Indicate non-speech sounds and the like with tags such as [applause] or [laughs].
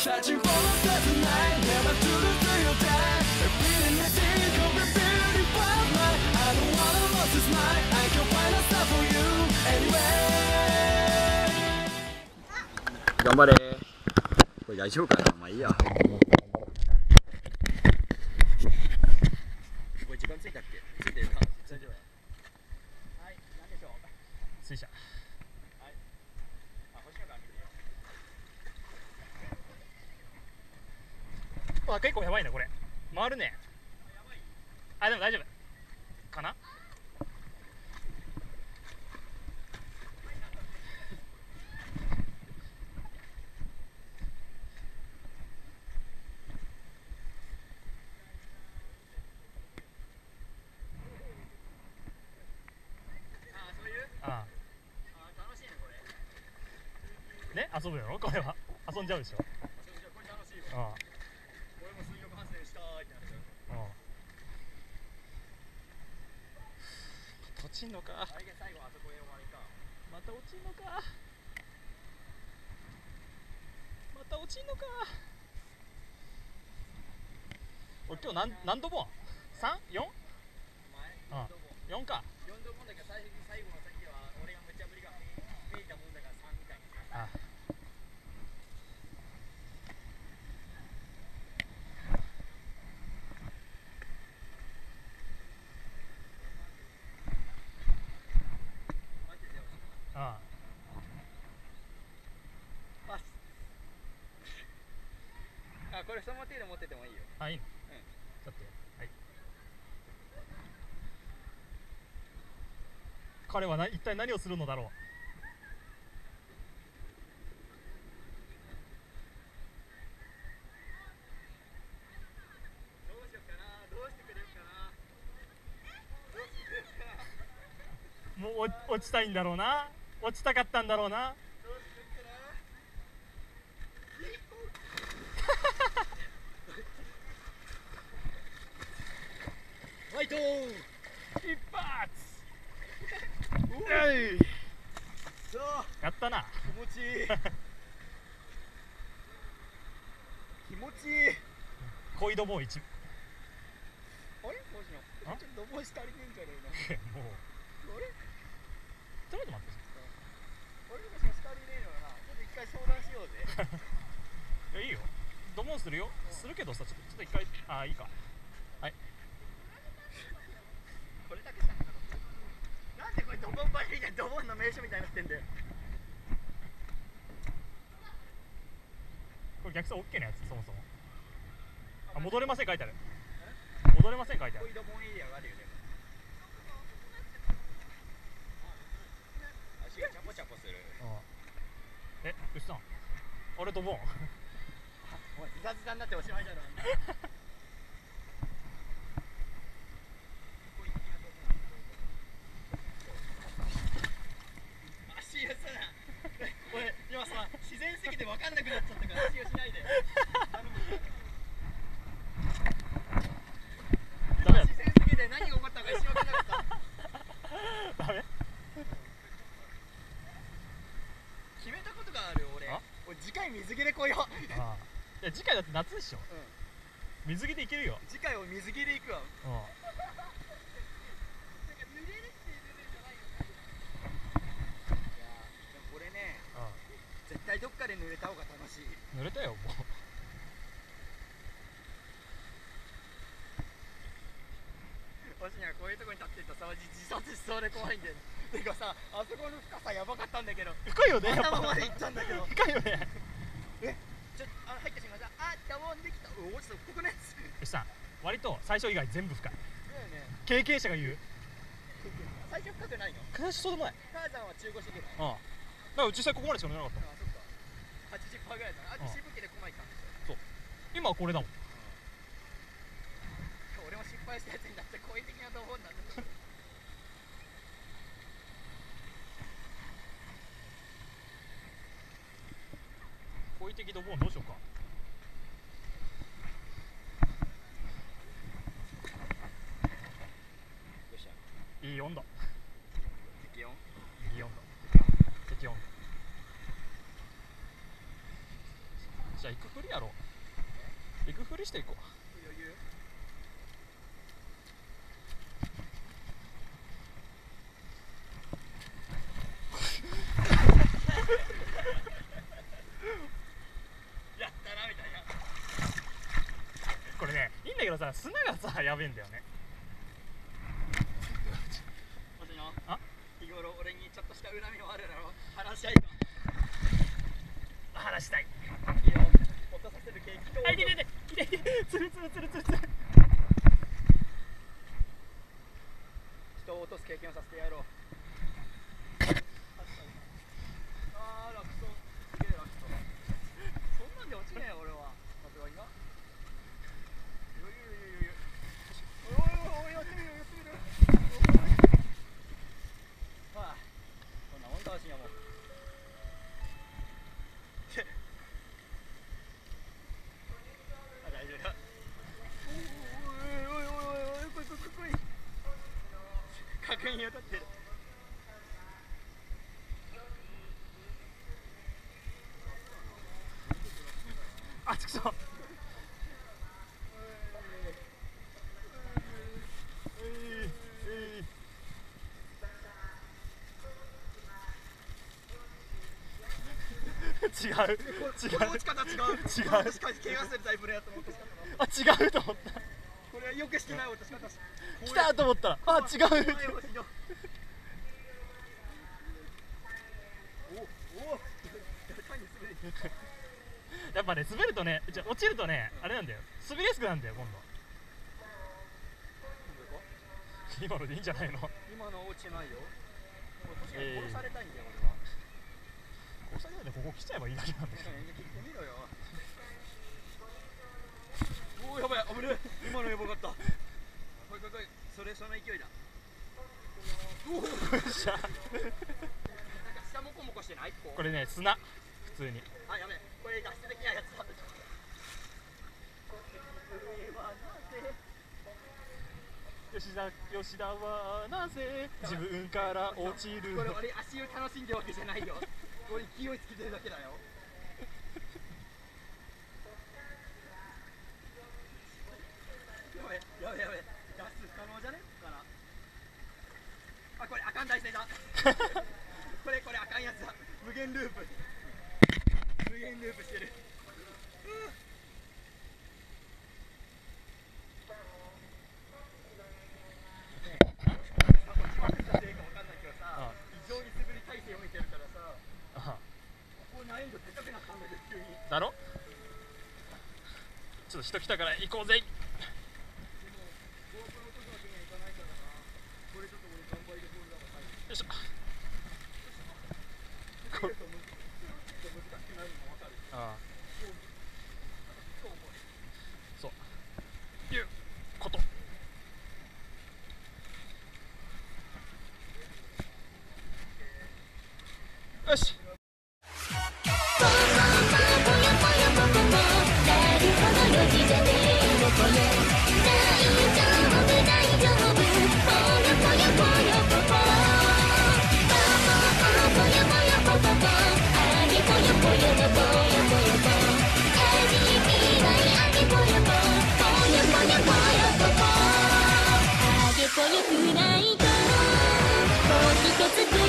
立ちほど切ない Never to lose your day Everything is equal Be beautiful my I don't wanna lose this night I can find a star for you anyway 頑張れこれ大丈夫かなまあいいやこれ時間ついたっけついてるか大丈夫はい何でしょう水車はいあ星野から見てよあ結構やばいねこれ。回るね。あでも大丈夫。かな？あそういう？ああ楽しいねこれ。ね？遊ぶよこれは。遊んじゃうでしょ？うじゃああ俺も水力発電したーってなっちゃうあああ落ちんのか。また落ちんのか。また落ちんのか。俺今日何何度ボン ?3?4? 前あ4か。4度もんだけど最最後の先は俺が無茶ぶりがめいたもんだから3みたいなあマジでよあ。あこれその程度持っててもいいよ。あいいの？うん。ちょっとはい。彼はな一体何をするのだろう？どうしようかな。どうしてくれるかな。どうしてくれるかなもう落落ちたいんだろうな落ちたかったんだろうな。ファイト一発。うい。そうやったな。気持ちいい。気持ちいい。恋ども一。あれ？もしのあ？ちょっとドボンし足りねえんじゃねえ [laughs] もう。のあれちょっと待って俺とかし足りねえのよなちょっと一回相談しようぜ [laughs] いやいいよ。ドボンするよ。するけどさちょっとちょっと一回ああいいか。はい。これだけさなんでこれドボンバリみたいなドボンの名所みたいになってんだよ。これ逆走 OK なやつそもそも。あ戻れません書いてある。戻れません書いてある。こういうドボンエリアがあるよね。足がチャポチャポする。うんえ牛さんあれドボンおいズタズタになっておしまいだろあんな足をすな俺今さ自然すぎて分かんなくなっちゃったから足をしないで頼むダメだ自然すぎて何が起こったか一瞬分かんなかったダメ決めたことがある俺あ俺次回水着で来よう、ああ次回だって夏でしょ。うん、水着でいけるよ。次回は水着で行くわ。うん。うん。絶対どっかで濡れた方が楽しい。濡れたよもう。わしにはこういうとこに立ってるとさ自殺しそうで怖いんだよ。ねてかさあそこの深さやばかったんだけど。深いよね頭まで行ったんだけど。深いよね。ちょあ入った瞬間さあダボンできたお落ちたここね牛さん割と最初以外全部深い。だよね経験者が言う。最初深くないの？最初そうでもない。ターザンは中腰ぐらいうんだから実際ここまでしか乗れなかった。あそっか80%ぐらいだな。あうんとしぶきで来ないか。今はこれだもん。俺も失敗したやつになって好意的なと思うんだって好意 [laughs] 的ドボンどうしようかどうしたいい温度適温いい温度適温じゃあ行くふりやろう。行くふりしていこう。余裕？やったなみたいな。これねいいんだけどさ砂がさやべえんだよねあ日頃俺にちょっとした恨みもあるだろ話し合いか。話したい。いいよ。落とさせる景気とあいててていていて。つるつるつるつるつる。人を落とす経験をさせてやろう。[laughs] あー楽そう。すげえ楽そう。そんなんで落ちねえよ俺はさすがにな余裕余裕余裕おいおいおいやってみるやってみるまあこんなもんだわしにはもうあ大丈夫だおいおいおいおいおいこいこいこいこいってるあちくしょう違う違う。違う。違うあ違う。と思ったこれはよくしてない落とし方し来たと思ったら。あ違うぱね滑るとねじゃ落ちるとねあれなんだよ。滑りやすくなるんだよ今度。今のでいいんじゃないの？今の落ちてないよ。ええ殺されたいんだよ俺は。こうしたらねここ来ちゃえばいいだけなんだよ演劇行ってみろよ。おおやばい危ねえ。今のやばかった。来い来い来い。それその勢いだ。おおなんかしゃ下モコモコしてない？ここれね砂。普通に。あやべえ。これ脱出できないやつ。だ吉田吉田はなぜ？自分から落ちるこれ俺足湯楽しんでるわけじゃないよ。俺勢いつけてるだけだよ。やべえやべえやべえ。脱出不可能じゃね？かなあこれあかん体勢だこれこれあかんやつだ。無限ループ。無限ループしてるだろ？ちょっと人来たから行こうぜ。ぽよくないともう一つ